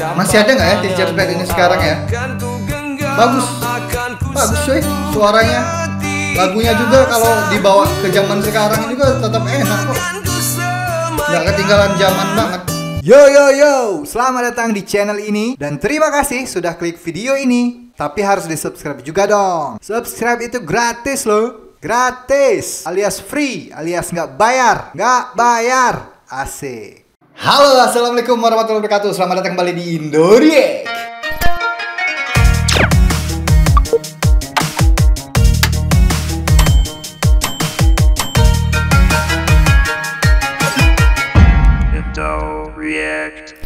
Masih ada nggak ya teacher pet ini sekarang ya? Bagus, bagus coy suaranya. Lagunya juga kalau dibawa ke zaman sekarang juga tetap enak kok. Nggak ketinggalan zaman banget. Yo yo yo, selamat datang di channel ini dan terima kasih sudah klik video ini. Tapi harus di subscribe juga dong. Subscribe itu gratis loh, gratis, alias free, alias nggak bayar, nggak bayar, asik. Halo, assalamualaikum warahmatullahi wabarakatuh. Selamat datang kembali di Indoriek. Indo React.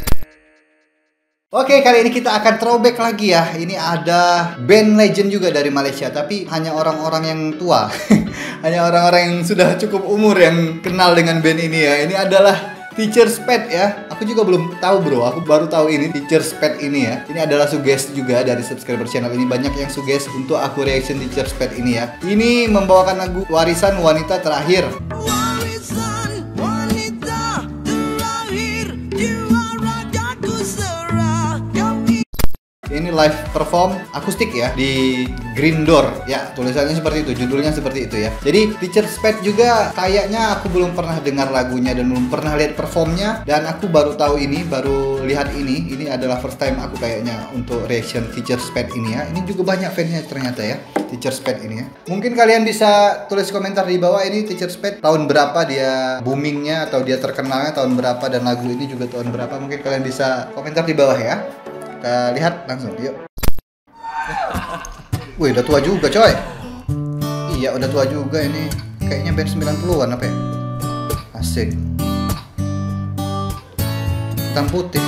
Oke, kali ini kita akan throwback lagi ya. Ini ada band legend juga dari Malaysia, tapi hanya orang-orang yang tua. hanya orang-orang yang sudah cukup umur yang kenal dengan band ini ya. Ini adalah Teacher's Pet ya. Aku juga belum tahu bro, aku baru tahu ini Teacher's Pet ini ya. Ini adalah suggest juga dari subscriber channel ini banyak yang suggest untuk aku reaction Teacher's Pet ini ya. Ini membawakan lagu Warisan Wanita Terakhir. Warisan live perform akustik ya di Green Door. Ya tulisannya seperti itu judulnya seperti itu ya. Jadi Teacher's Pet juga kayaknya aku belum pernah dengar lagunya dan belum pernah lihat performnya. Dan aku baru tahu ini baru lihat ini ini adalah first time aku kayaknya untuk reaction Teacher's Pet ini ya. Ini juga banyak fansnya ternyata ya Teacher's Pet ini ya. Mungkin kalian bisa tulis komentar di bawah ini Teacher's Pet tahun berapa dia boomingnya atau dia terkenalnya tahun berapa dan lagu ini juga tahun berapa. Mungkin kalian bisa komentar di bawah ya kita lihat langsung yuk. Wih udah tua juga coy. Iya udah tua juga ini. Kayaknya band 90an apa ya? Asik. Hitam putih.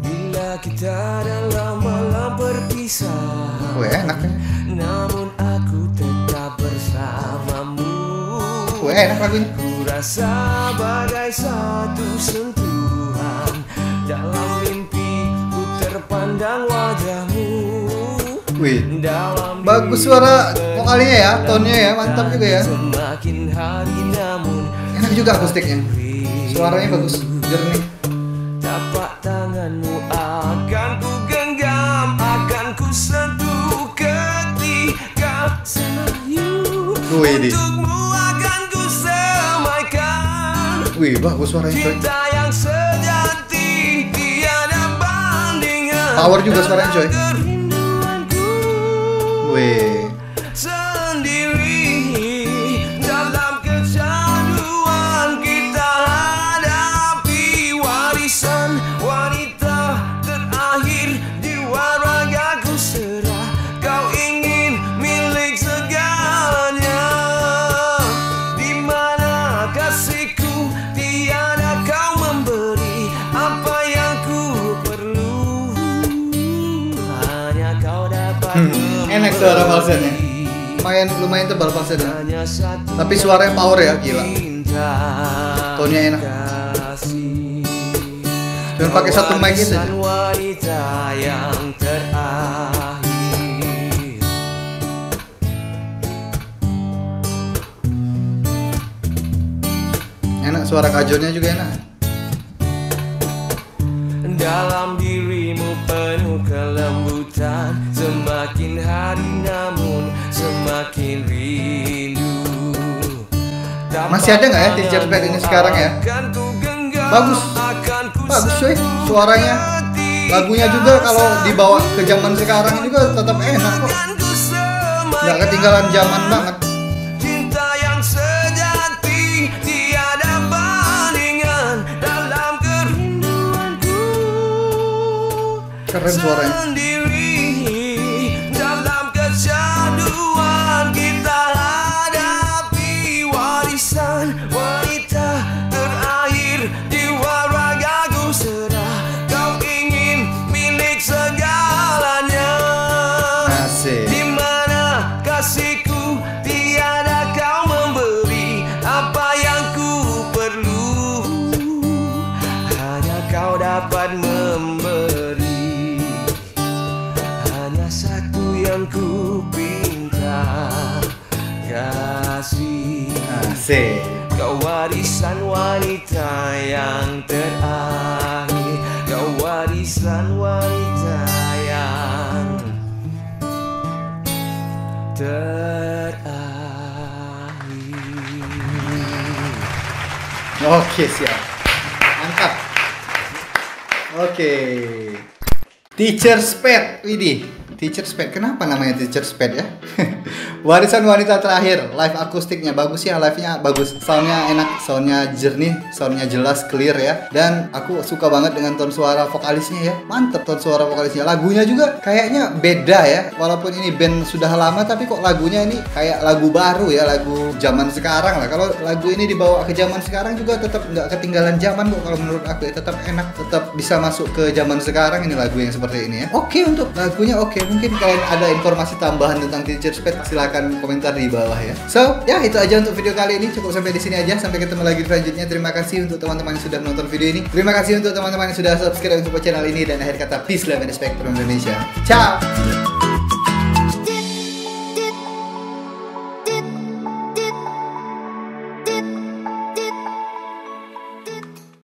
Bila kita dalam malam berpisah Wih enak ya. Namun aku tetap bersamamu. Wih enak lagunya. Ku rasa bagai satu sentuhan Dalam terpandang wajahmu. Wih Bagus suara vokalnya ya Tonnya ya mantap juga ya. Semakin hari namun Enak juga akustiknya. Suaranya bagus Jernih. Tapak tanganmu akan ku genggam Akan ku sentuh ketika senayu Wih di. Untukmu akan ku semaikan Wih bagus suaranya coy Power juga suaranya, coy. Kerinduanku Hmm, enak suara falsetnya. Lumayan, lumayan tebal falsetnya. Tapi suaranya power ya gila. Tonnya enak. Cuma pakai satu mic itu wanita yang terakhir. Enak suara kajonnya juga enak. Dalam dirimu penuh kelembutan Semakin hari namun semakin rindu. Masih ada nggak ya Teacher's Pet ini sekarang ya? Bagus. Bagus coy suaranya. Lagunya juga kalau dibawa ke zaman sekarang juga tetap enak kok. Nggak ketinggalan zaman banget. Keren suaranya kasih Asik Kau warisan wanita yang terakhir Kau warisan wanita yang terakhir. Oke siap, mantap. Oke, Teacher's Pet, Widih. Teacher's Pet, kenapa namanya Teacher's Pet ya? Warisan wanita terakhir, live akustiknya bagus ya, live-nya bagus, soundnya enak, soundnya jernih, soundnya jelas, clear ya. Dan aku suka banget dengan tone suara vokalisnya ya, mantep tone suara vokalisnya. Lagunya juga kayaknya beda ya, walaupun ini band sudah lama tapi kok lagunya ini kayak lagu baru ya, lagu zaman sekarang lah. Kalau lagu ini dibawa ke zaman sekarang juga tetap nggak ketinggalan zaman kok kalau menurut aku ya, tetap enak, tetap bisa masuk ke zaman sekarang ini lagu yang seperti ini ya. Oke untuk lagunya oke, mungkin kalian ada informasi tambahan tentang Teacher's Pet silahkan komentar di bawah ya. So, ya itu aja untuk video kali ini. Cukup sampai di sini aja. Sampai ketemu lagi di selanjutnya. Terima kasih untuk teman-teman yang sudah menonton video ini. Terima kasih untuk teman-teman yang sudah subscribe untuk channel ini dan akhir kata peace love and respect from Indonesia. Ciao.